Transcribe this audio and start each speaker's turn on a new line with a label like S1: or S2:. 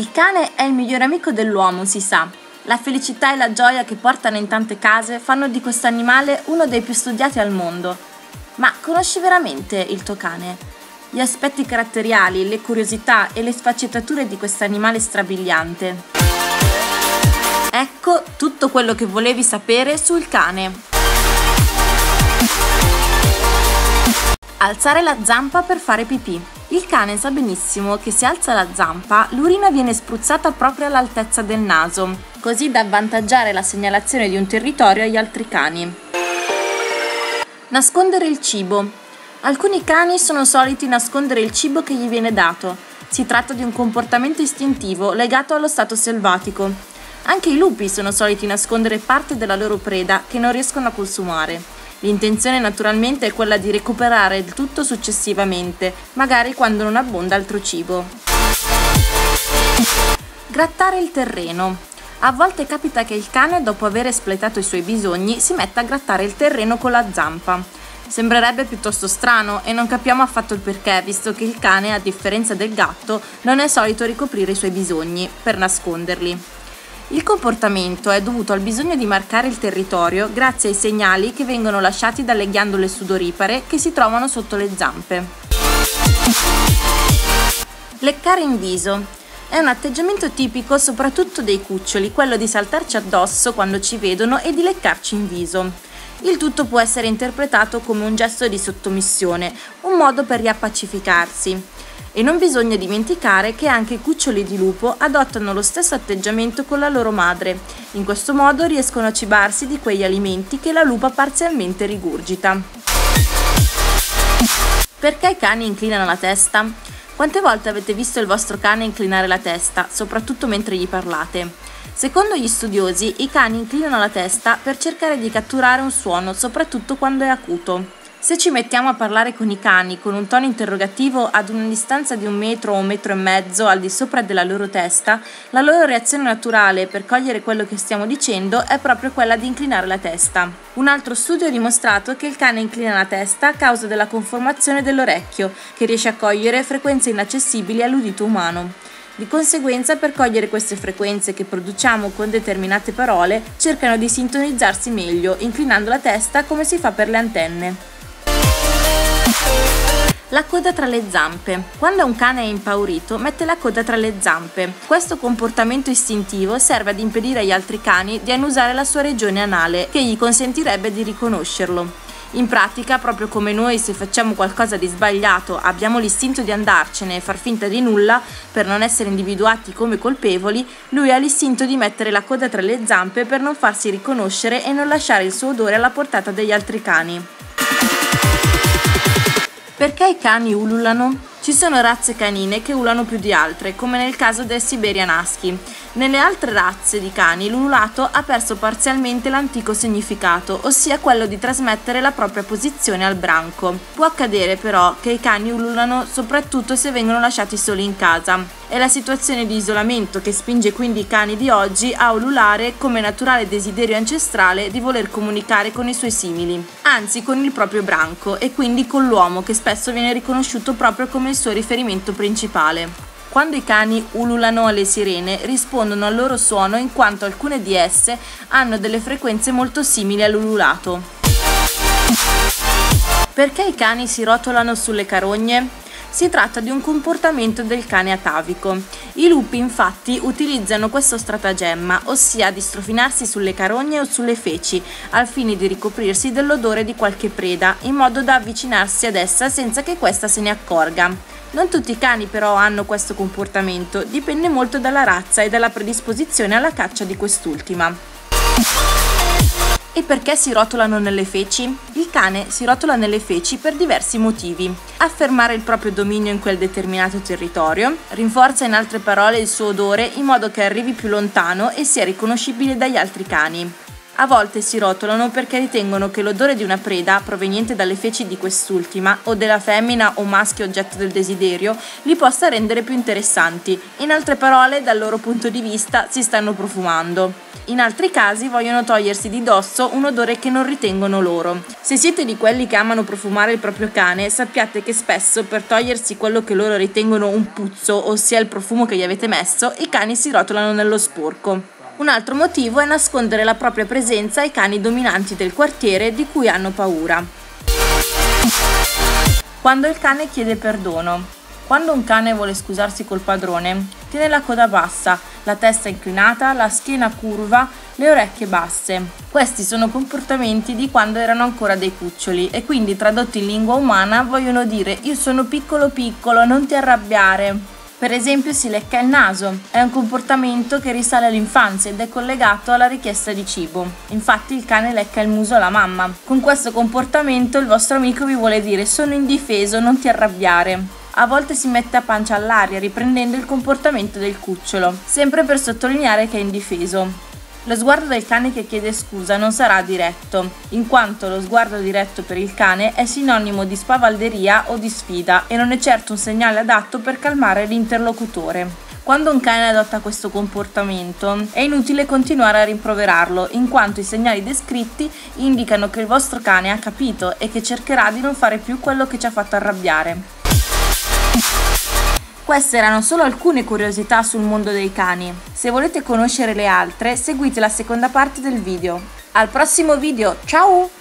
S1: Il cane è il migliore amico dell'uomo, si sa. La felicità e la gioia che portano in tante case fanno di questo animale uno dei più studiati al mondo. Ma conosci veramente il tuo cane? Gli aspetti caratteriali, le curiosità e le sfaccettature di questo animale strabiliante. Ecco tutto quello che volevi sapere sul cane. Alzare la zampa per fare pipì. Il cane sa benissimo che se alza la zampa, l'urina viene spruzzata proprio all'altezza del naso, così da avvantaggiare la segnalazione di un territorio agli altri cani. Nascondere il cibo. Alcuni cani sono soliti nascondere il cibo che gli viene dato. Si tratta di un comportamento istintivo legato allo stato selvatico. Anche i lupi sono soliti nascondere parte della loro preda che non riescono a consumare. L'intenzione naturalmente è quella di recuperare il tutto successivamente, magari quando non abbonda altro cibo. Grattare il terreno. A volte capita che il cane, dopo aver espletato i suoi bisogni, si metta a grattare il terreno con la zampa. Sembrerebbe piuttosto strano e non capiamo affatto il perché, visto che il cane, a differenza del gatto, non è solito ricoprire i suoi bisogni per nasconderli. Il comportamento è dovuto al bisogno di marcare il territorio grazie ai segnali che vengono lasciati dalle ghiandole sudoripare che si trovano sotto le zampe. Leccare in viso. È un atteggiamento tipico soprattutto dei cuccioli, quello di saltarci addosso quando ci vedono e di leccarci in viso. Il tutto può essere interpretato come un gesto di sottomissione, un modo per riappacificarsi. E non bisogna dimenticare che anche i cuccioli di lupo adottano lo stesso atteggiamento con la loro madre. In questo modo riescono a cibarsi di quegli alimenti che la lupa parzialmente rigurgita. Perché i cani inclinano la testa? Quante volte avete visto il vostro cane inclinare la testa, soprattutto mentre gli parlate? Secondo gli studiosi, i cani inclinano la testa per cercare di catturare un suono, soprattutto quando è acuto. Se ci mettiamo a parlare con i cani con un tono interrogativo ad una distanza di un metro o un metro e mezzo al di sopra della loro testa, la loro reazione naturale per cogliere quello che stiamo dicendo è proprio quella di inclinare la testa. Un altro studio ha dimostrato che il cane inclina la testa a causa della conformazione dell'orecchio, che riesce a cogliere frequenze inaccessibili all'udito umano. Di conseguenza, per cogliere queste frequenze che produciamo con determinate parole, cercano di sintonizzarsi meglio, inclinando la testa come si fa per le antenne. La coda tra le zampe. Quando un cane è impaurito, mette la coda tra le zampe. Questo comportamento istintivo serve ad impedire agli altri cani di annusare la sua regione anale, che gli consentirebbe di riconoscerlo. In pratica, proprio come noi se facciamo qualcosa di sbagliato abbiamo l'istinto di andarcene e far finta di nulla per non essere individuati come colpevoli, lui ha l'istinto di mettere la coda tra le zampe per non farsi riconoscere e non lasciare il suo odore alla portata degli altri cani. Perché i cani ululano? Ci sono razze canine che ululano più di altre, come nel caso del Siberian Husky. Nelle altre razze di cani l'ululato ha perso parzialmente l'antico significato, ossia quello di trasmettere la propria posizione al branco. Può accadere però che i cani ululano soprattutto se vengono lasciati soli in casa. È la situazione di isolamento che spinge quindi i cani di oggi a ululare come naturale desiderio ancestrale di voler comunicare con i suoi simili, anzi con il proprio branco e quindi con l'uomo che spesso viene riconosciuto proprio come il suo riferimento principale. Quando i cani ululano alle sirene rispondono al loro suono in quanto alcune di esse hanno delle frequenze molto simili all'ululato. Perché i cani si rotolano sulle carogne? Si tratta di un comportamento del cane atavico. I lupi infatti utilizzano questo stratagemma, ossia di strofinarsi sulle carogne o sulle feci, al fine di ricoprirsi dell'odore di qualche preda, in modo da avvicinarsi ad essa senza che questa se ne accorga. Non tutti i cani però hanno questo comportamento, dipende molto dalla razza e dalla predisposizione alla caccia di quest'ultima. E perché si rotolano nelle feci? Il cane si rotola nelle feci per diversi motivi. Affermare il proprio dominio in quel determinato territorio, rinforza in altre parole il suo odore in modo che arrivi più lontano e sia riconoscibile dagli altri cani. A volte si rotolano perché ritengono che l'odore di una preda proveniente dalle feci di quest'ultima o della femmina o maschio oggetto del desiderio li possa rendere più interessanti. In altre parole, dal loro punto di vista, si stanno profumando. In altri casi vogliono togliersi di dosso un odore che non ritengono loro. Se siete di quelli che amano profumare il proprio cane, sappiate che spesso per togliersi quello che loro ritengono un puzzo, ossia il profumo che gli avete messo, i cani si rotolano nello sporco. Un altro motivo è nascondere la propria presenza ai cani dominanti del quartiere di cui hanno paura. Quando il cane chiede perdono. Quando un cane vuole scusarsi col padrone, tiene la coda bassa, la testa inclinata, la schiena curva, le orecchie basse. Questi sono comportamenti di quando erano ancora dei cuccioli e quindi tradotti in lingua umana vogliono dire io sono piccolo piccolo, non ti arrabbiare. Per esempio si lecca il naso, è un comportamento che risale all'infanzia ed è collegato alla richiesta di cibo. Infatti il cane lecca il muso alla mamma. Con questo comportamento il vostro amico vi vuole dire sono indifeso, non ti arrabbiare. A volte si mette a pancia all'aria riprendendo il comportamento del cucciolo, sempre per sottolineare che è indifeso. Lo sguardo del cane che chiede scusa non sarà diretto, in quanto lo sguardo diretto per il cane è sinonimo di spavalderia o di sfida e non è certo un segnale adatto per calmare l'interlocutore. Quando un cane adotta questo comportamento è inutile continuare a rimproverarlo, in quanto i segnali descritti indicano che il vostro cane ha capito e che cercherà di non fare più quello che ci ha fatto arrabbiare. Queste erano solo alcune curiosità sul mondo dei cani. Se volete conoscere le altre, seguite la seconda parte del video. Al prossimo video, ciao!